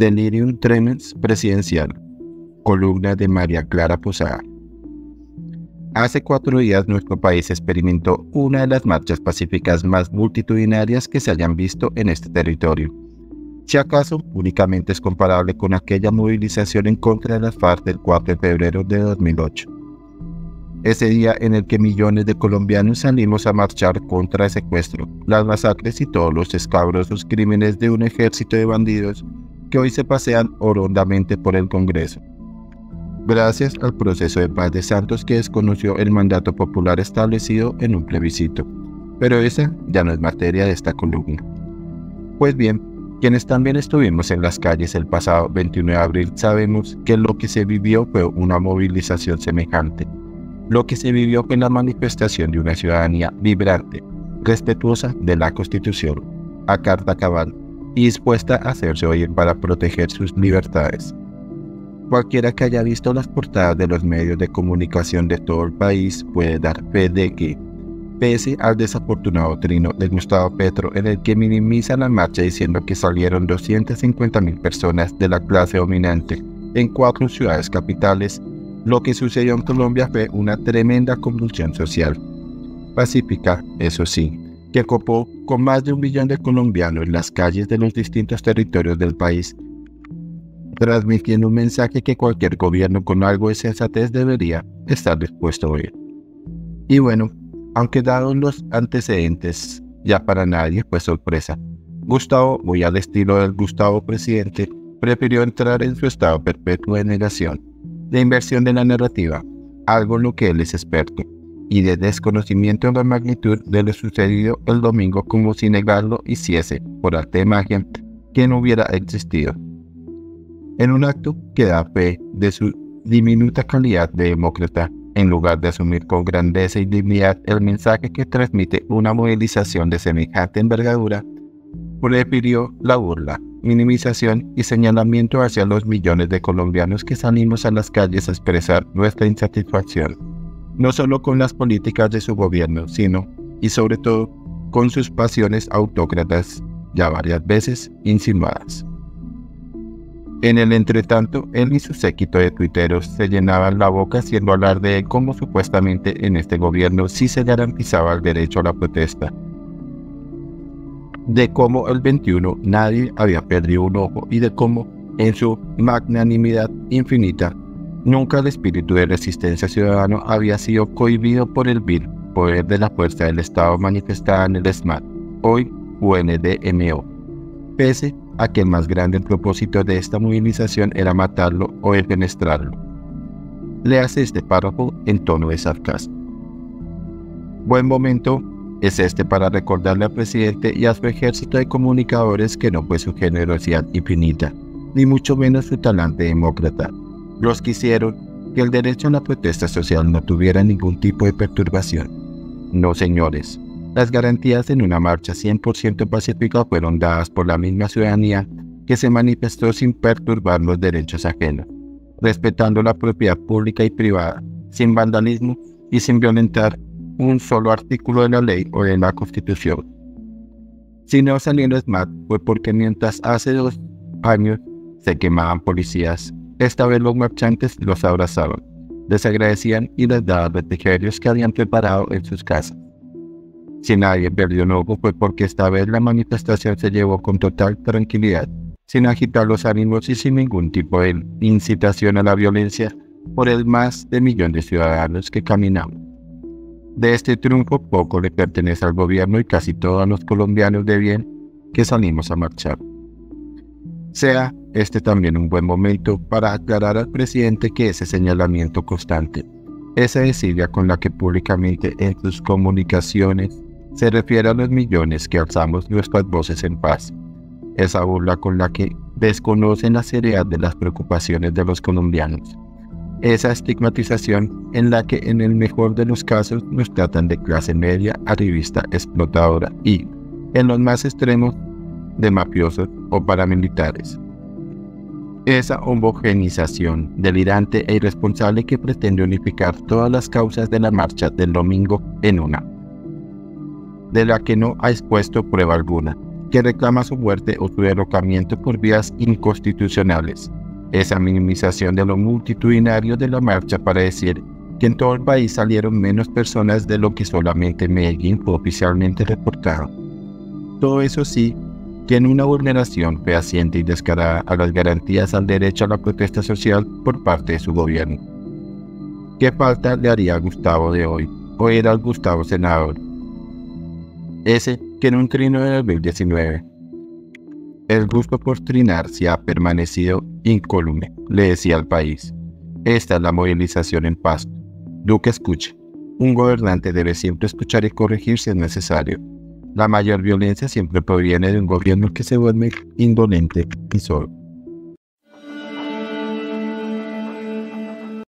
Delirium Tremens Presidencial. Columna de María Clara Posada. Hace cuatro días nuestro país experimentó una de las marchas pacíficas más multitudinarias que se hayan visto en este territorio. Si acaso únicamente es comparable con aquella movilización en contra de las FARC del 4 de febrero de 2008. Ese día en el que millones de colombianos salimos a marchar contra el secuestro, las masacres y todos los escabrosos crímenes de un ejército de bandidos que hoy se pasean orondamente por el Congreso. Gracias al proceso de paz de Santos que desconoció el mandato popular establecido en un plebiscito. Pero esa ya no es materia de esta columna. Pues bien, quienes también estuvimos en las calles el pasado 21 de abril sabemos que lo que se vivió fue una movilización semejante. Lo que se vivió fue la manifestación de una ciudadanía vibrante, respetuosa de la Constitución, a carta cabal, y dispuesta a hacerse oír para proteger sus libertades. Cualquiera que haya visto las portadas de los medios de comunicación de todo el país puede dar fe de que, pese al desafortunado trino de Gustavo Petro en el que minimiza la marcha diciendo que salieron 250.000 personas de la clase dominante en cuatro ciudades capitales, lo que sucedió en Colombia fue una tremenda convulsión social. Pacífica, eso sí, que copó con más de un millón de colombianos en las calles de los distintos territorios del país, transmitiendo un mensaje que cualquier gobierno con algo de sensatez debería estar dispuesto a oír. Y bueno, aunque dados los antecedentes, ya para nadie fue sorpresa. Gustavo, muy al estilo del Gustavo presidente, prefirió entrar en su estado perpetuo de negación, de inversión de la narrativa, algo en lo que él es experto, y de desconocimiento de la magnitud de lo sucedido el domingo como si negarlo hiciese, por arte de magia, que no hubiera existido. En un acto que da fe de su diminuta calidad de demócrata, en lugar de asumir con grandeza y dignidad el mensaje que transmite una movilización de semejante envergadura, prefirió la burla, minimización y señalamiento hacia los millones de colombianos que salimos a las calles a expresar nuestra insatisfacción no solo con las políticas de su gobierno, sino, y sobre todo, con sus pasiones autócratas, ya varias veces insinuadas. En el entretanto, él y su séquito de tuiteros se llenaban la boca haciendo hablar de cómo supuestamente en este gobierno sí se garantizaba el derecho a la protesta, de cómo el 21 nadie había perdido un ojo y de cómo, en su magnanimidad infinita, Nunca el espíritu de resistencia ciudadano había sido cohibido por el vil poder de la fuerza del Estado manifestada en el SMAT, hoy UNDMO, pese a que el más grande propósito de esta movilización era matarlo o defenestrarlo. Le hace este párrafo en tono de sarcasmo. Buen momento es este para recordarle al presidente y a su ejército de comunicadores que no fue su generosidad infinita, ni mucho menos su talante demócrata, los quisieron que el derecho a la protesta social no tuviera ningún tipo de perturbación. No, señores. Las garantías en una marcha 100% pacífica fueron dadas por la misma ciudadanía que se manifestó sin perturbar los derechos ajenos, respetando la propiedad pública y privada, sin vandalismo y sin violentar un solo artículo de la ley o de la Constitución. Si no salieron SMAT fue porque mientras hace dos años se quemaban policías esta vez los marchantes los abrazaban, les agradecían y les daban refrigerios que habían preparado en sus casas. Si nadie perdió un ojo fue porque esta vez la manifestación se llevó con total tranquilidad, sin agitar los ánimos y sin ningún tipo de incitación a la violencia por el más de millón de ciudadanos que caminamos. De este triunfo poco le pertenece al gobierno y casi todos los colombianos de bien que salimos a marchar. Sea este también un buen momento para aclarar al presidente que ese señalamiento constante, esa desidia con la que públicamente en sus comunicaciones se refiere a los millones que alzamos nuestras voces en paz, esa burla con la que desconocen la seriedad de las preocupaciones de los colombianos, esa estigmatización en la que en el mejor de los casos nos tratan de clase media, arribista, explotadora y, en los más extremos, de mafiosos o paramilitares. Esa homogenización delirante e irresponsable que pretende unificar todas las causas de la marcha del domingo en una, de la que no ha expuesto prueba alguna, que reclama su muerte o su derrocamiento por vías inconstitucionales. Esa minimización de lo multitudinario de la marcha para decir que en todo el país salieron menos personas de lo que solamente Medellín fue oficialmente reportado. Todo eso sí, tiene una vulneración fehaciente y descarada a las garantías al derecho a la protesta social por parte de su gobierno. ¿Qué falta le haría a Gustavo de hoy? ¿O era el Gustavo senador? Ese que en un trino de 2019. El gusto por trinar se ha permanecido incólume, le decía al país. Esta es la movilización en paz. Duque escuche. Un gobernante debe siempre escuchar y corregir si es necesario. La mayor violencia siempre proviene de un gobierno que se vuelve indolente y solo.